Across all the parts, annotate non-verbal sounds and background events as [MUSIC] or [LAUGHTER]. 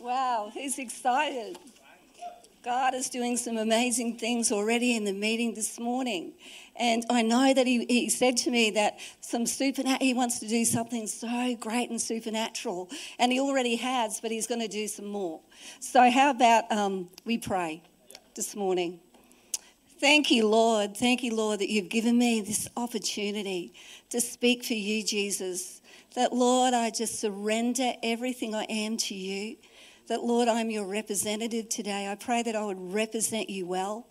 Wow, who's excited? God is doing some amazing things already in the meeting this morning. And I know that he, he said to me that some supernatural, he wants to do something so great and supernatural. And he already has, but he's going to do some more. So, how about um, we pray this morning? Thank you, Lord. Thank you, Lord, that you've given me this opportunity to speak for you, Jesus. That, Lord, I just surrender everything I am to you. That, Lord, I'm your representative today. I pray that I would represent you well.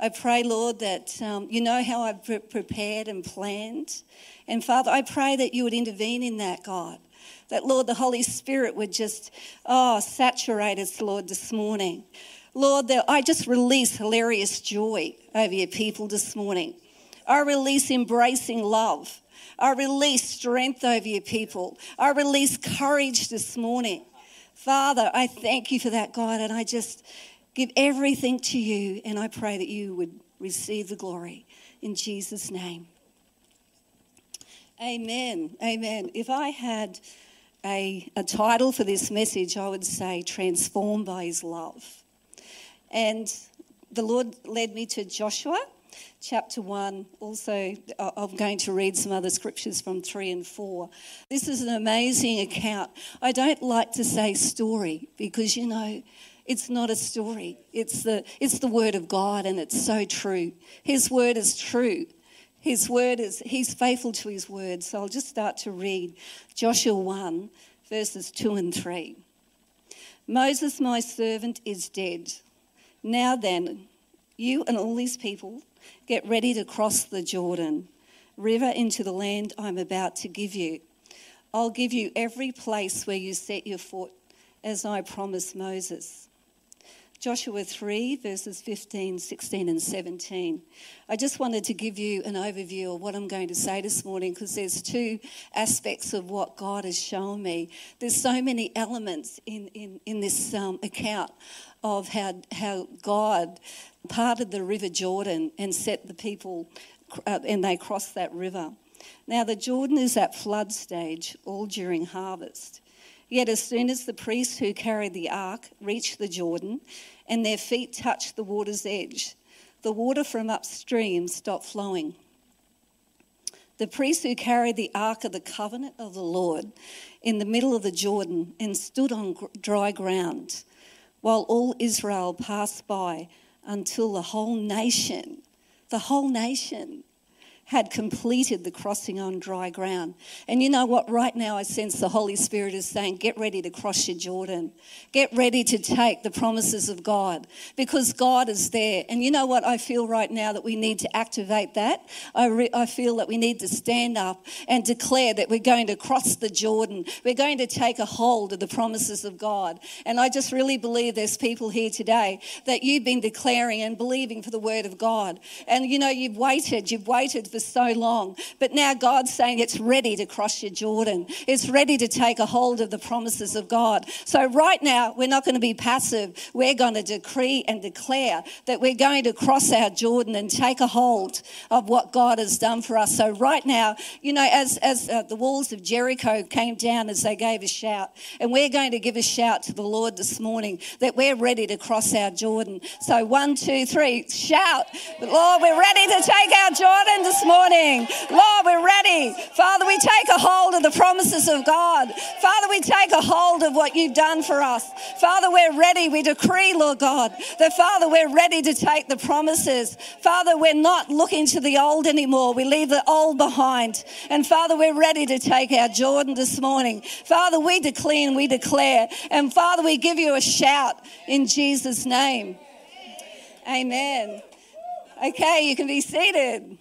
I pray, Lord, that um, you know how I've pre- prepared and planned. And Father, I pray that you would intervene in that, God. That, Lord, the Holy Spirit would just, oh, saturate us, Lord, this morning. Lord, that I just release hilarious joy over your people this morning. I release embracing love. I release strength over your people. I release courage this morning. Father, I thank you for that, God, and I just give everything to you, and I pray that you would receive the glory in Jesus' name. Amen. Amen. If I had a, a title for this message, I would say Transformed by His Love. And the Lord led me to Joshua chapter 1. Also, uh, I'm going to read some other scriptures from 3 and 4. This is an amazing account. I don't like to say story because, you know, it's not a story. It's the, it's the word of God and it's so true. His word is true. His word is, he's faithful to his word. So I'll just start to read Joshua 1, verses 2 and 3. Moses, my servant, is dead. Now then, you and all these people get ready to cross the Jordan River into the land I'm about to give you. I'll give you every place where you set your foot, as I promised Moses. Joshua 3, verses 15, 16, and 17. I just wanted to give you an overview of what I'm going to say this morning because there's two aspects of what God has shown me. There's so many elements in, in, in this um, account of how, how God parted the River Jordan and set the people, uh, and they crossed that river. Now, the Jordan is at flood stage, all during harvest. Yet, as soon as the priests who carried the ark reached the Jordan and their feet touched the water's edge, the water from upstream stopped flowing. The priests who carried the ark of the covenant of the Lord in the middle of the Jordan and stood on dry ground while all Israel passed by until the whole nation, the whole nation had completed the crossing on dry ground. And you know what? Right now, I sense the Holy Spirit is saying, Get ready to cross your Jordan. Get ready to take the promises of God because God is there. And you know what? I feel right now that we need to activate that. I, re- I feel that we need to stand up and declare that we're going to cross the Jordan. We're going to take a hold of the promises of God. And I just really believe there's people here today that you've been declaring and believing for the word of God. And you know, you've waited, you've waited for so long. But now God's saying it's ready to cross your Jordan. It's ready to take a hold of the promises of God. So right now, we're not going to be passive. We're going to decree and declare that we're going to cross our Jordan and take a hold of what God has done for us. So right now, you know, as, as uh, the walls of Jericho came down as they gave a shout, and we're going to give a shout to the Lord this morning that we're ready to cross our Jordan. So one, two, three, shout. Lord, we're ready to take our Jordan this morning. Lord, we're ready. Father, we take a hold of the promises of God. Father, we take a hold of what you've done for us. Father, we're ready. We decree, Lord God, that Father, we're ready to take the promises. Father, we're not looking to the old anymore. We leave the old behind. And Father, we're ready to take our Jordan this morning. Father, we declare and we declare. And Father, we give you a shout in Jesus' name. Amen. Okay, you can be seated.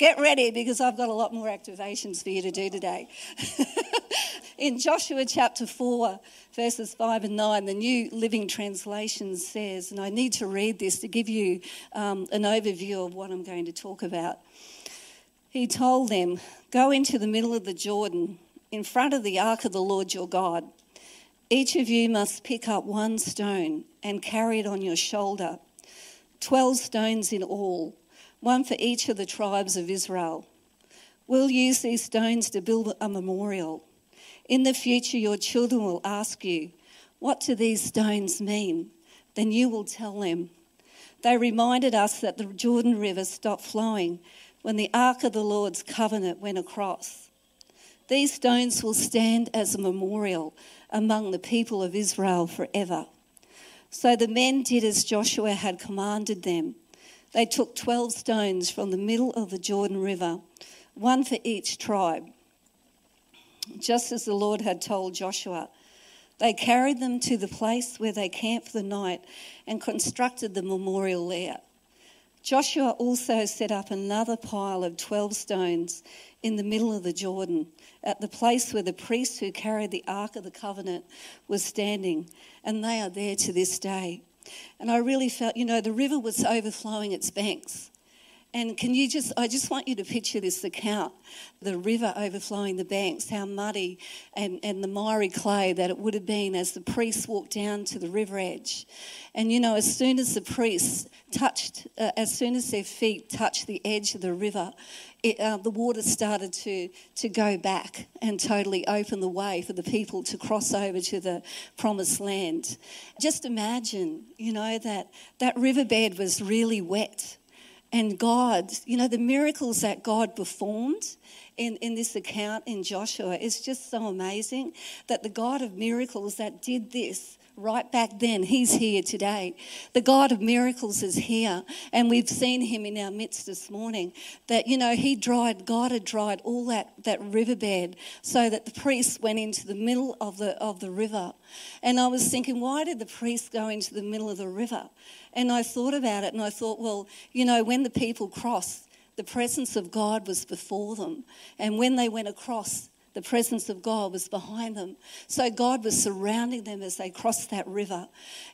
Get ready because I've got a lot more activations for you to do today. [LAUGHS] In Joshua chapter 4, verses 5 and 9, the New Living Translation says, and I need to read this to give you um, an overview of what I'm going to talk about. He told them, Go into the middle of the Jordan in front of the ark of the Lord your God. Each of you must pick up one stone and carry it on your shoulder 12 stones in all, one for each of the tribes of Israel. We'll use these stones to build a memorial. In the future, your children will ask you, What do these stones mean? Then you will tell them. They reminded us that the Jordan River stopped flowing when the Ark of the Lord's covenant went across. These stones will stand as a memorial among the people of Israel forever. So the men did as Joshua had commanded them. They took 12 stones from the middle of the Jordan River, one for each tribe just as the Lord had told Joshua. They carried them to the place where they camped for the night and constructed the memorial there. Joshua also set up another pile of 12 stones in the middle of the Jordan at the place where the priest who carried the Ark of the Covenant was standing, and they are there to this day. And I really felt, you know, the river was overflowing its banks. And can you just, I just want you to picture this account the river overflowing the banks, how muddy and, and the miry clay that it would have been as the priests walked down to the river edge. And you know, as soon as the priests touched, uh, as soon as their feet touched the edge of the river, it, uh, the water started to, to go back and totally open the way for the people to cross over to the promised land. Just imagine, you know, that that riverbed was really wet and God, you know, the miracles that God performed in, in this account in Joshua is just so amazing that the God of miracles that did this right back then, he's here today. The God of miracles is here, and we've seen him in our midst this morning. That, you know, he dried, God had dried all that, that riverbed so that the priests went into the middle of the, of the river. And I was thinking, why did the priests go into the middle of the river? And I thought about it and I thought, well, you know, when the people crossed, the presence of God was before them. And when they went across, the presence of God was behind them. So God was surrounding them as they crossed that river.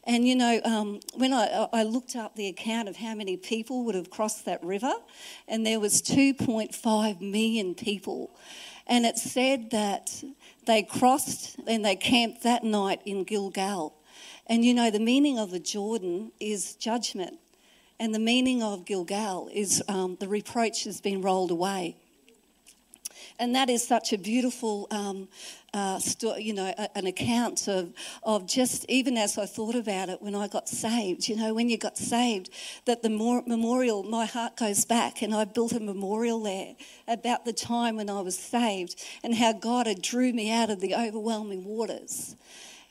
And you know, um, when I, I looked up the account of how many people would have crossed that river, and there was 2.5 million people. And it said that they crossed and they camped that night in Gilgal. And you know, the meaning of the Jordan is judgment, and the meaning of Gilgal is um, the reproach has been rolled away. And that is such a beautiful, um, uh, sto- you know, a, an account of, of just, even as I thought about it when I got saved, you know, when you got saved, that the more, memorial, my heart goes back and I built a memorial there about the time when I was saved and how God had drew me out of the overwhelming waters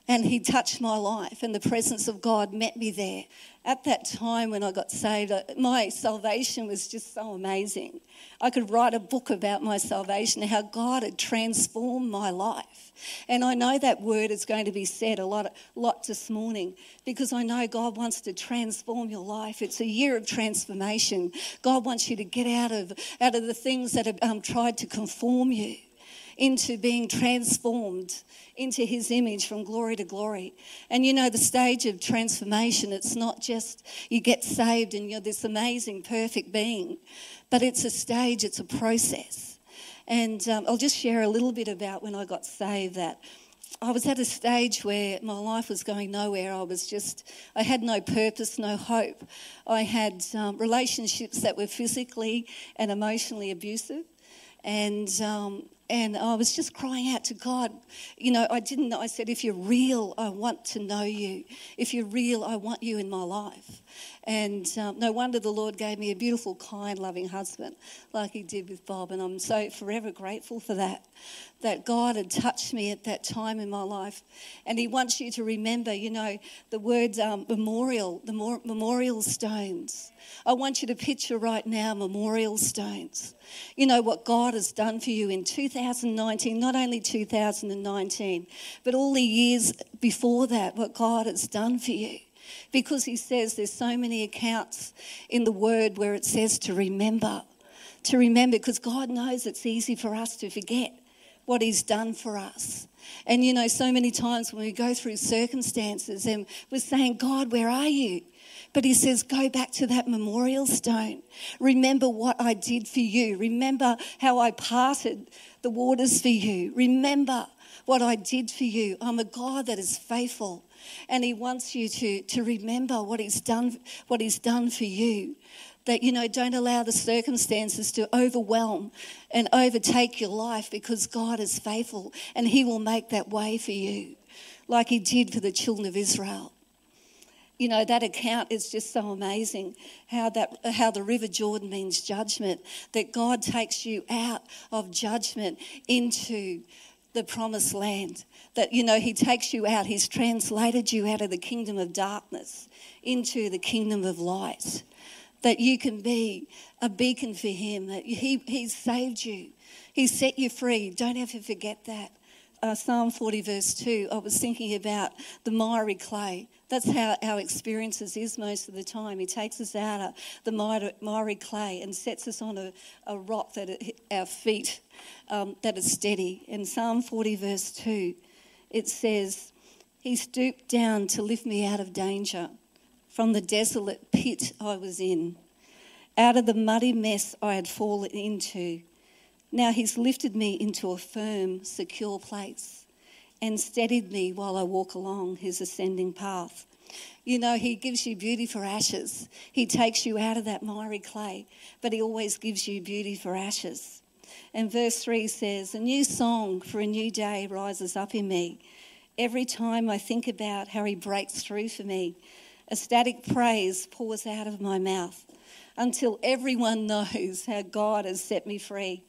and he touched my life and the presence of god met me there. At that time when i got saved my salvation was just so amazing. I could write a book about my salvation how god had transformed my life. And i know that word is going to be said a lot, lot this morning because i know god wants to transform your life. It's a year of transformation. God wants you to get out of out of the things that have um, tried to conform you into being transformed into his image from glory to glory. And you know, the stage of transformation, it's not just you get saved and you're this amazing, perfect being, but it's a stage, it's a process. And um, I'll just share a little bit about when I got saved that. I was at a stage where my life was going nowhere. I was just, I had no purpose, no hope. I had um, relationships that were physically and emotionally abusive. And um, and I was just crying out to God. You know, I didn't. I said, if you're real, I want to know you. If you're real, I want you in my life. And um, no wonder the Lord gave me a beautiful, kind, loving husband like He did with Bob. And I'm so forever grateful for that. That God had touched me at that time in my life. And He wants you to remember, you know, the words um, memorial, the memorial stones. I want you to picture right now memorial stones. You know what God has done for you in 2019, not only 2019, but all the years before that, what God has done for you because he says there's so many accounts in the word where it says to remember. To remember, because God knows it's easy for us to forget what he's done for us. And you know, so many times when we go through circumstances and we're saying, God, where are you? But he says, go back to that memorial stone. Remember what I did for you. Remember how I parted the waters for you. Remember what I did for you. I'm a God that is faithful and he wants you to, to remember what he's done what he's done for you That, you know, don't allow the circumstances to overwhelm and overtake your life because God is faithful and He will make that way for you, like He did for the children of Israel. You know that account is just so amazing how that how the river jordan means judgment that god takes you out of judgment into the promised land that you know he takes you out he's translated you out of the kingdom of darkness into the kingdom of light that you can be a beacon for him that he, he's saved you he set you free don't ever forget that uh, Psalm 40, verse 2, I was thinking about the miry clay. That's how our experiences is most of the time. He takes us out of the miry clay and sets us on a, a rock that it, our feet um, that is steady. In Psalm 40, verse 2, it says, He stooped down to lift me out of danger from the desolate pit I was in, out of the muddy mess I had fallen into. Now He's lifted me into a firm, secure place and steadied me while I walk along his ascending path. You know, he gives you beauty for ashes. He takes you out of that miry clay, but he always gives you beauty for ashes. And verse 3 says, A new song for a new day rises up in me. Every time I think about how he breaks through for me, ecstatic praise pours out of my mouth until everyone knows how God has set me free.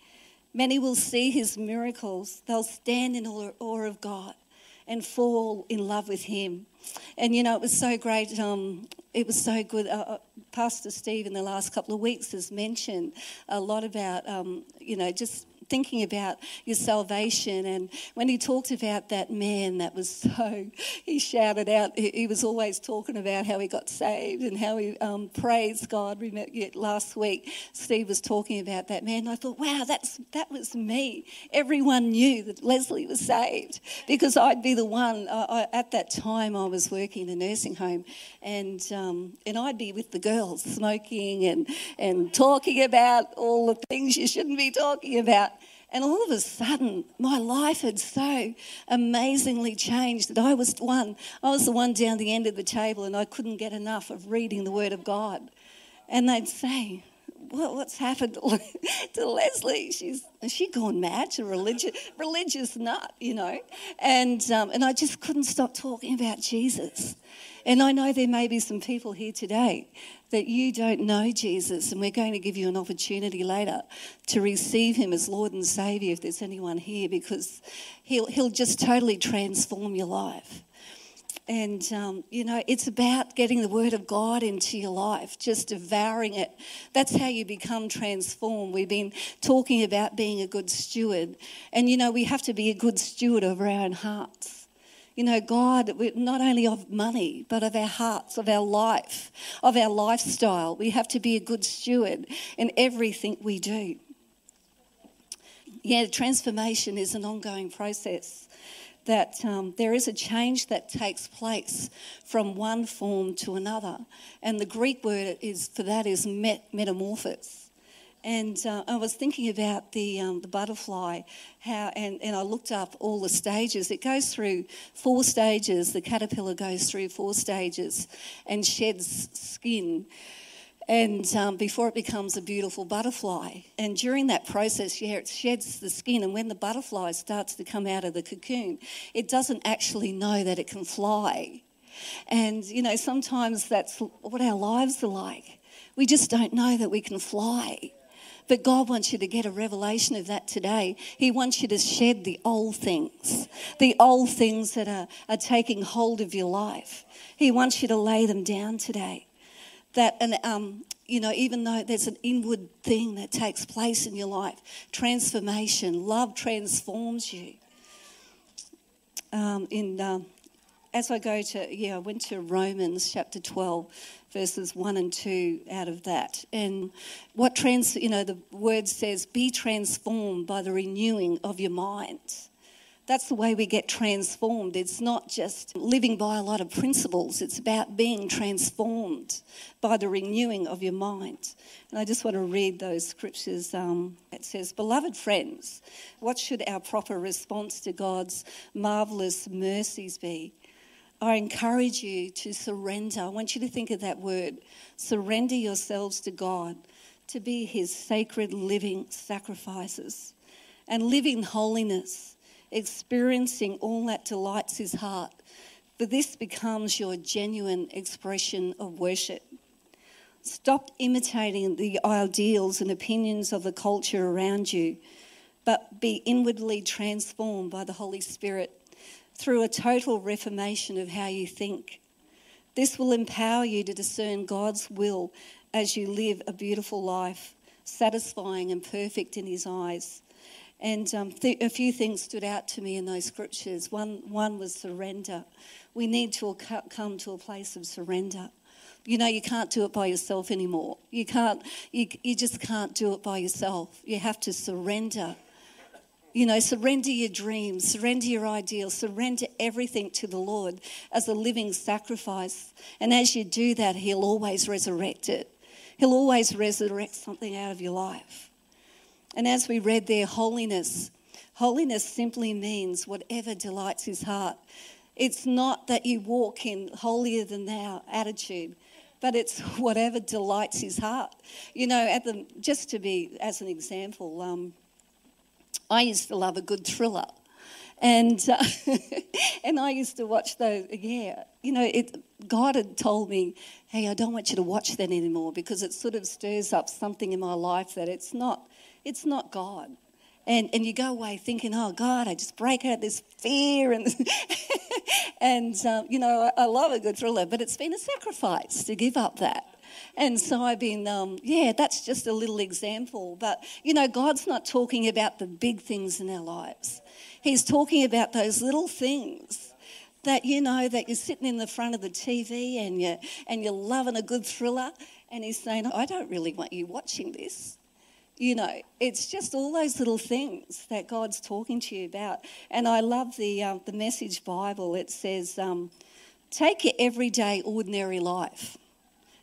Many will see his miracles. They'll stand in awe of God and fall in love with him. And you know, it was so great. Um, it was so good. Uh, uh, Pastor Steve in the last couple of weeks has mentioned a lot about, um, you know, just thinking about your salvation. And when he talked about that man, that was so, he shouted out, he, was always talking about how he got saved and how he um, praised God. Remember, last week, Steve was talking about that man. I thought, wow, that's, that was me. Everyone knew that Lesley was saved because I'd be the one. I, I, at that time, I was working in a nursing home and, um, and I'd be with the girls smoking and, and talking about all the things you shouldn't be talking about. And all of a sudden, my life had so amazingly changed that I was one. I was the one down the end of the table, and I couldn't get enough of reading the Word of God. And they'd say, what, what's happened [LAUGHS] to, Lesley? She's she gone mad? To religious religious nut, you know? And um, and I just couldn't stop talking about Jesus. And I know there may be some people here today that you don't know Jesus, and we're going to give you an opportunity later to receive him as Lord and Savior if there's anyone here, because he'll, he'll just totally transform your life. And, um, you know, it's about getting the Word of God into your life, just devouring it. That's how you become transformed. We've been talking about being a good steward. And, you know, we have to be a good steward of our own hearts you know, God, not only of money, but of our hearts, of our life, of our lifestyle. We have to be a good steward in everything we do. Yeah, transformation is an ongoing process. That um, there is a change that takes place from one form to another, and the Greek word is for that is met, metamorphosis and uh, I was thinking about the, um, the butterfly, how, and, and I looked up all the stages. It goes through four stages. The caterpillar goes through four stages and sheds skin and um, before it becomes a beautiful butterfly. And during that process, yeah, it sheds the skin. And when the butterfly starts to come out of the cocoon, it doesn't actually know that it can fly. And, you know, sometimes that's what our lives are like. We just don't know that we can fly. But God wants you to get a revelation of that today. He wants you to shed the old things, the old things that are, are taking hold of your life. He wants you to lay them down today. That, and um, you know, even though there's an inward thing that takes place in your life, transformation, love transforms you. Um, in um, as I go to, yeah, I went to Romans chapter 12, verses 1 and 2 out of that. And what trans, you know, the word says, be transformed by the renewing of your mind. That's the way we get transformed. It's not just living by a lot of principles, it's about being transformed by the renewing of your mind. And I just want to read those scriptures. Um, it says, Beloved friends, what should our proper response to God's marvellous mercies be? I encourage you to surrender. I want you to think of that word surrender yourselves to God to be His sacred living sacrifices and living holiness, experiencing all that delights His heart. For this becomes your genuine expression of worship. Stop imitating the ideals and opinions of the culture around you, but be inwardly transformed by the Holy Spirit through a total reformation of how you think. This will empower you to discern God's will as you live a beautiful life, satisfying and perfect in His eyes. And um, th- a few things stood out to me in those scriptures. One, one was surrender. We need to come to a place of surrender you know you can't do it by yourself anymore you can't you, you just can't do it by yourself you have to surrender you know surrender your dreams surrender your ideals surrender everything to the lord as a living sacrifice. And as you do that he'll always resurrect it. He'll always resurrect something out of your life. And as we read there holiness holiness simply means whatever delights his heart. It's not that you walk in holier than thou attitude but it's whatever delights his heart. You know, at the, just to be, as an example, um, I used to love a good thriller. And, uh, [LAUGHS] and I used to watch those, yeah. You know, it, God had told me, hey, I don't want you to watch that anymore because it sort of stirs up something in my life that it's not, it's not God. And, and you go away thinking, oh God, I just break out this fear. And, [LAUGHS] and um, you know, I, I, love a good thriller, but it's been a sacrifice to give up that. And so I've been, um, yeah, that's just a little example. But, you know, God's not talking about the big things in our lives, He's talking about those little things that you know that you're sitting in the front of the TV and you and you're loving a good thriller and he's saying I don't really want you watching this you know, it's just all those little things that God's talking to you about. And I love the, uh, the message Bible. It says, um, take your everyday, ordinary life.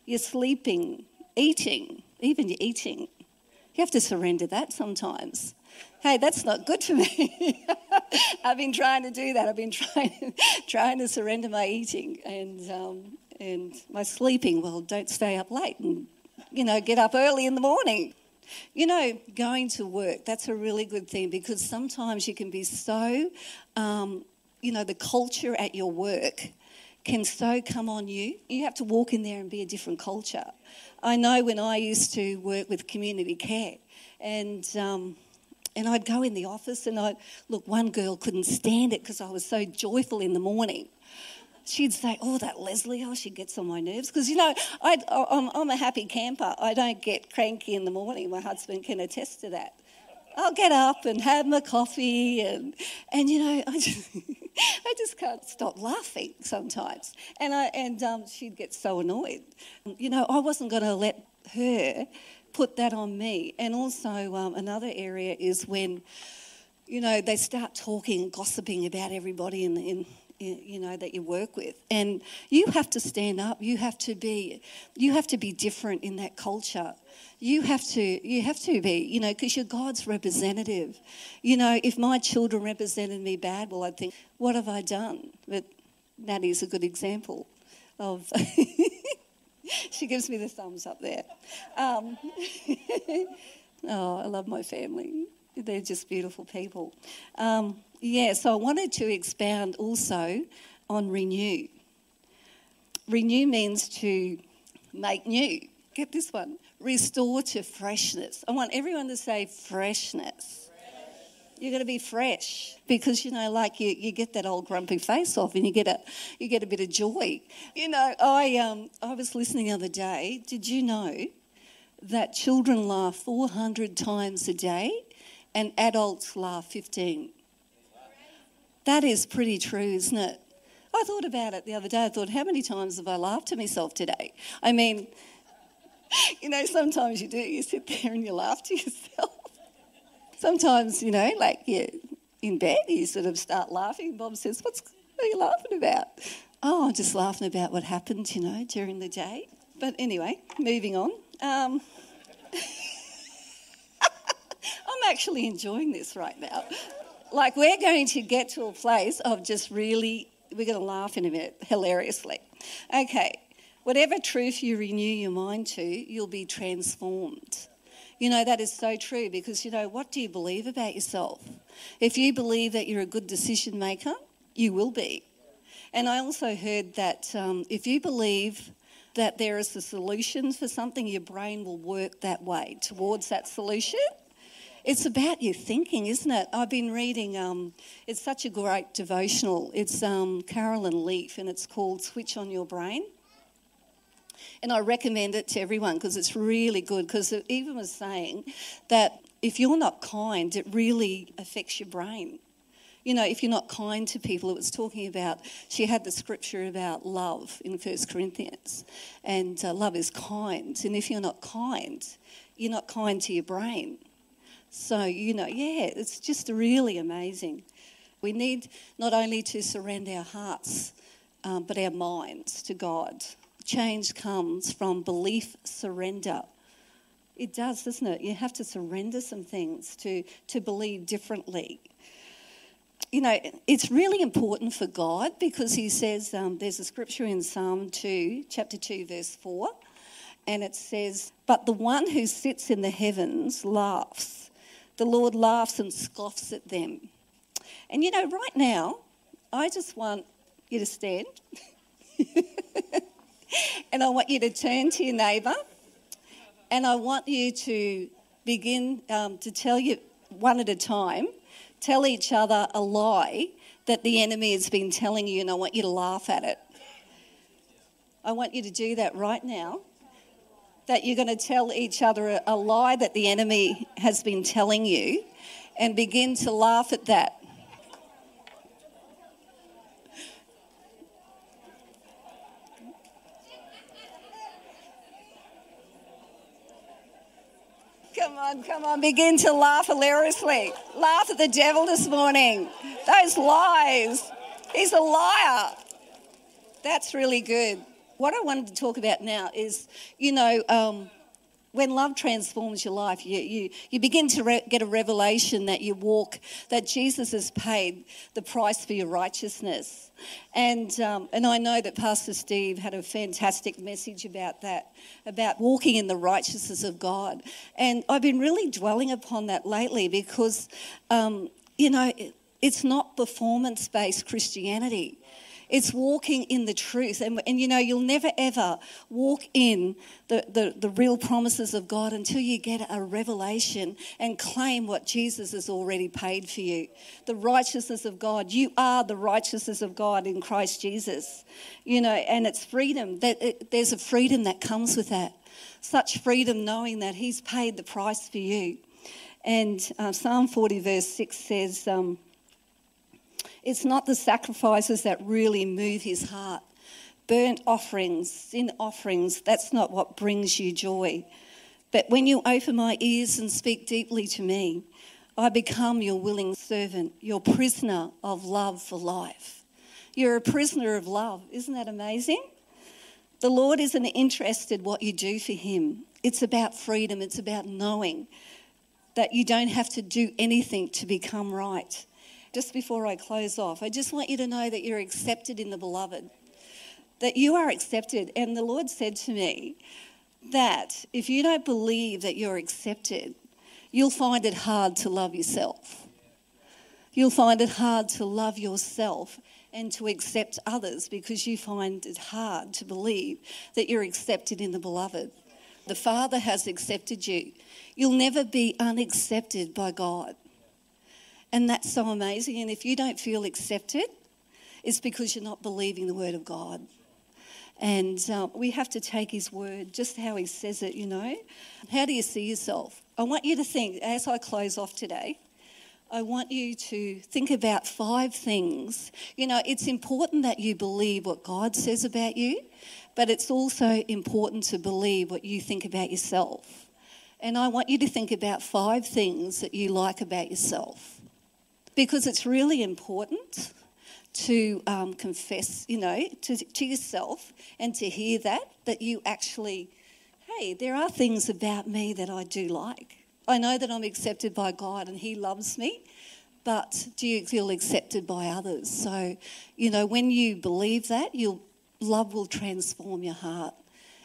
You're sleeping, eating, even you're eating. You have to surrender that sometimes. Hey, that's not good for me. [LAUGHS] I've been trying to do that. I've been trying, [LAUGHS] trying to surrender my eating and, um, and my sleeping. Well, don't stay up late and, you know, get up early in the morning. You know, going to work, that's a really good thing because sometimes you can be so, um, you know, the culture at your work can so come on you. You have to walk in there and be a different culture. I know when I used to work with community care and, um, and I'd go in the office and I'd look, one girl couldn't stand it because I was so joyful in the morning she'd say, "Oh, that Lesley, oh, she gets on my nerves." Because you know, I, I'm, I'm a happy camper. I don't get cranky in the morning. My husband can attest to that. I'll get up and have my coffee, and and you know, [LAUGHS] I just, I just can't stop laughing sometimes. And I and um, she'd get so annoyed. You know, I wasn't going to let her put that on me. And also, um, another area is when, you know, they start talking, gossiping about everybody in, in you know that you work with. And you have to stand up. You have to be you have to be different in that culture. You have to you have to be you know because you're god's representative. You know if my children represented me bad well i'd think what have i done? But Natty's a good example of [LAUGHS] she gives me the thumbs up there. Um, [LAUGHS] oh i love my family. They're just beautiful people. Um, yeah, so I wanted to expound also on renew. Renew means to make new. Get this one restore to freshness. I want everyone to say freshness. You're going to be fresh because you know, like you, you get that old grumpy face off, and you get a you get a bit of joy. You know, I um I was listening the other day. Did you know that children laugh 400 times a day, and adults laugh 15? That is pretty true, isn't it? I thought about it the other day. I thought, how many times have I laughed to myself today? I mean, [LAUGHS] you know, sometimes you do. You sit there and you laugh to [LAUGHS] yourself. Sometimes, you know, like you're in bed, you sort of start laughing. Bob says, What's, what are you laughing about? Oh, I'm just laughing about what happened, you know, during the day. But anyway, moving on. Um, [LAUGHS] I'm actually enjoying this right now like we're going to get to a place of just really we're going to laugh in a minute, hilariously. Okay, whatever truth you renew your mind to, you'll be transformed. You know, that is so true because, you know, what do you believe about yourself? If you believe that you're a good decision maker, you will be. And I also heard that um, if you believe that there is a solution for something, your brain will work that way towards that solution. It's about your thinking, isn't it? I've been reading, um, it's such a great devotional. It's um, Caroline Leaf and it's called Switch on Your Brain. And I recommend it to everyone because it's really good. Because it even was saying that if you're not kind, it really affects your brain. You know, if you're not kind to people, it was talking about, she had the scripture about love in First Corinthians, and uh, love is kind. And if you're not kind, you're not kind to your brain. So, you know, yeah, it's just really amazing. We need not only to surrender our hearts, um, but our minds to God change comes from belief surrender. It does, doesn't it? You have to surrender some things to, to believe differently. You know, it's really important for God because He says um, there's a scripture in Psalm 2, chapter 2, verse 4, and it says, But the one who sits in the heavens laughs. The Lord laughs and scoffs at them. And you know, right now, I just want you to stand. [LAUGHS] and I want you to turn to your neighbour and I want you to begin um, to tell you one at a time, tell each other a lie that the enemy has been telling you, and I want you to laugh at it. I want you to do that right now. That you're going to tell each other a, lie that the enemy has been telling you and begin to laugh at that. Come on, come on, begin to laugh hilariously. Laugh at the devil this morning. Those lies. He's a liar. That's really good. What I wanted to talk about now is, you know, um, when love transforms your life, you, you, you begin to re- get a revelation that you walk, that Jesus has paid the price for your righteousness. And, um, and I know that Pastor Steve had a fantastic message about that, about walking in the righteousness of God. And I've been really dwelling upon that lately because, um, you know, it's not performance based Christianity. It's walking in the truth. And, and you know, you'll never ever walk in the, the, the real promises of God until you get a revelation and claim what Jesus has already paid for you. The righteousness of God. You are the righteousness of God in Christ Jesus. You know, and it's freedom. That there's a freedom that comes with that. Such freedom knowing that He's paid the price for you. And uh, Psalm 40, verse 6 says, um, it's not the sacrifices that really move his heart. Burnt offerings, sin offerings, that's not what brings you joy. But when you open my ears and speak deeply to me, I become your willing servant, your prisoner of love for life. You're a prisoner of love. Isn't that amazing? The Lord isn't interested what you do for him. It's about freedom. It's about knowing that you don't have to do anything to become right just before I close off, I just want you to know that you're accepted in the beloved, that you are accepted. And the Lord said to me that if you don't believe that you're accepted, you'll find it hard to love yourself. You'll find it hard to love yourself and to accept others because you find it hard to believe that you're accepted in the beloved. The Father has accepted you. You'll never be unaccepted by God. And that's so amazing. And if you don't feel accepted, it's because you're not believing the word of God. And uh, we have to take his word just how he says it, you know. How do you see yourself? I want you to think, as I close off today, I want you to think about five things. You know, it's important that you believe what God says about you, but it's also important to believe what you think about yourself. And I want you to think about five things that you like about yourself because it's really important to um, confess, you know, to, to yourself and to hear that, that you actually, hey, there are things about me that I do like. I know that I'm accepted by God and He loves me, but do you feel accepted by others? So, you know, when you believe that, your love will transform your heart.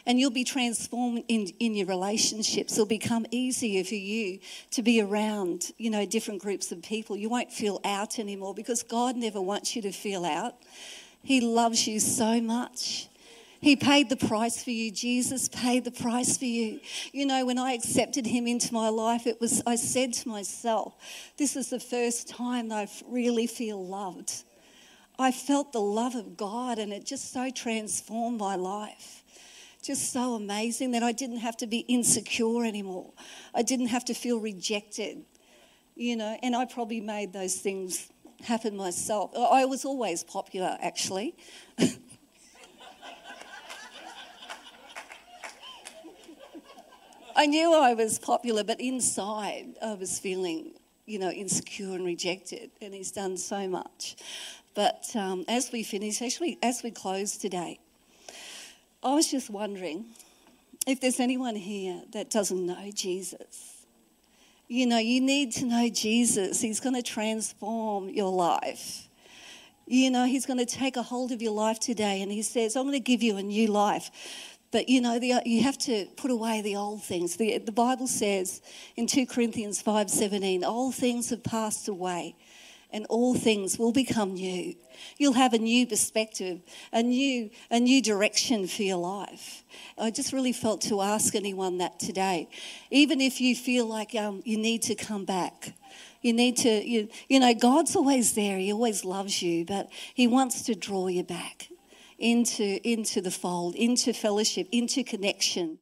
And you'll be transformed in, in your relationships. It'll become easier for you to be around, you know, different groups of people. You won't feel out anymore because God never wants you to feel out. He loves you so much. He paid the price for you. Jesus paid the price for you. You know, when I accepted him into my life, it was I said to myself, this is the first time I really feel loved. I felt the love of God and it just so transformed my life. Just so amazing that I didn't have to be insecure anymore. I didn't have to feel rejected. You know, and I probably made those things happen myself. I was always popular actually. [LAUGHS] I knew I was popular, but inside I was feeling, you know, insecure and rejected. And he's done so much. But um, as we finish, actually, as we close today, I was just wondering if there's anyone here that doesn't know Jesus. You know, you need to know Jesus. He's going to transform your life. You know, He's going to take a hold of your life today and He says, I'm going to give you a new life. But you know, the, you have to put away the old things. The, the Bible says in 2 Corinthians 5:17, "Old things have passed away, and all things will become new." You'll have a new perspective, a new a new direction for your life. I just really felt to ask anyone that today, even if you feel like um, you need to come back. You need to, you, you know, God's always there. He always loves you, but He wants to draw you back into, into the fold, into fellowship, into connection.